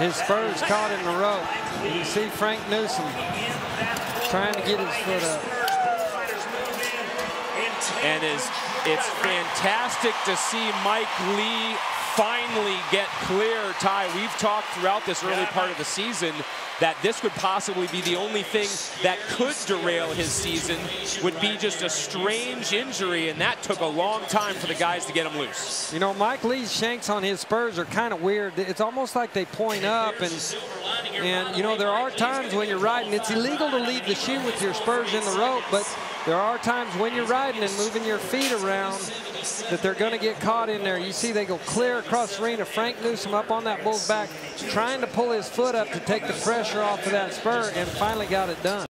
His spurs caught in the rope. You see Frank Newsom trying to get his foot up. And is it's fantastic to see Mike Lee finally get clear, Ty. We've talked throughout this early part of the season that this would possibly be the only thing that could derail his season would be just a strange injury, and that took a long time for the guys to get him loose. You know, Mike Lee's shanks on his spurs are kind of weird. It's almost like they point up, and, and, you know, there are times when you're riding. It's illegal to leave the shoe with your spurs in the rope, but there are times when you're riding and moving your feet around that they're going to get caught in there. You see they go clear across the arena. Frank Newsom up on that bull's back, trying to pull his foot up to take the pressure off of that spur, and finally got it done.